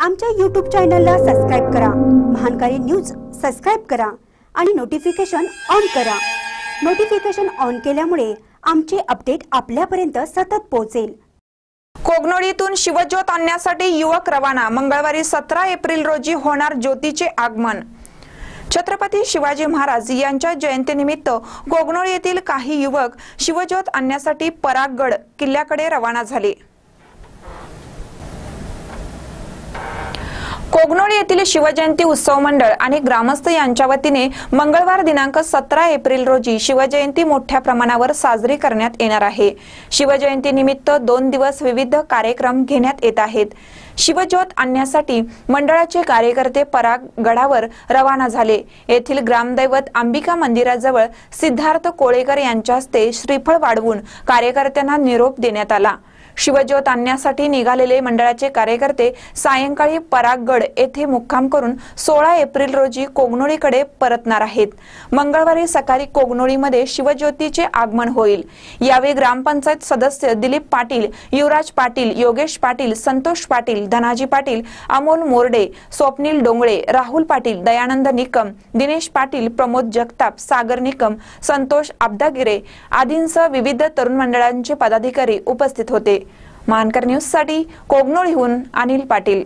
आमच्या यूट्यूब चॅनलला सबस्क्राईब करा. महानकारी न्यूज सबस्क्राईब करा आणि नोटिफिकेशन ऑन करा. नोटिफिकेशन ऑन केल्यामुळे आमचे अपडेट आपल्यापर्यंत सतत पोहोचेल. कोगनोळीतून शिवज्योत आणण्यासाठी युवक रवाना. मंगळवारी सतरा एप्रिल रोजी होणार ज्योतीचे आगमन. छत्रपती शिवाजी महाराज यांच्या जयंतीनिमित्त कोगनोळी येथील काही युवक शिवज्योत आणण्यासाठी परागगड किल्ल्याकडे रवाना झाले. कोगनोळी येथील शिवजयंती उत्सव मंडळ आणि ग्रामस्थ यांच्या वतीने मंगळवार दिनांक सतरा एप्रिल रोजी शिवजयंती मोठ्या प्रमाणावर साजरी करण्यात येणार आहे. शिवजयंती निमित्त दोन दिवस विविध कार्यक्रम घेण्यात येत आहेत. शिवज्योत आणण्यासाठी मंडळाचे कार्यकर्ते पराग गडावर रवाना झाले. येथील ग्रामदैवत अंबिका मंदिराजवळ सिद्धार्थ कोळेकर यांच्या हस्ते श्रीफळ वाढवून कार्यकर्त्यांना निरोप देण्यात आला. शिवज्योत आणण्यासाठी निघालेले मंडळाचे कार्यकर्ते सायंकाळी परागगड येथे मुक्काम करून सोळा एप्रिल रोजी कोगनोळीकडे परतणार आहेत. मंगळवारी सकाळी कोगनोळीमध्ये शिवज्योतीचे आगमन होईल. यावेळी ग्रामपंचायत सदस्य दिलीप पाटील युवराज पाटील योगेश पाटील संतोष पाटील धनाजी पाटील अमोल मोर्डे स्वप्नील डोंगळे राहुल पाटील दयानंद निकम दिनेश पाटील प्रमोद जगताप सागर निकम संतोष आब्दागिरे आदींसह विविध तरुण मंडळांचे पदाधिकारी उपस्थित होते. मानकर न्यूजसाठी कोगनोळीहून अनिल पाटील.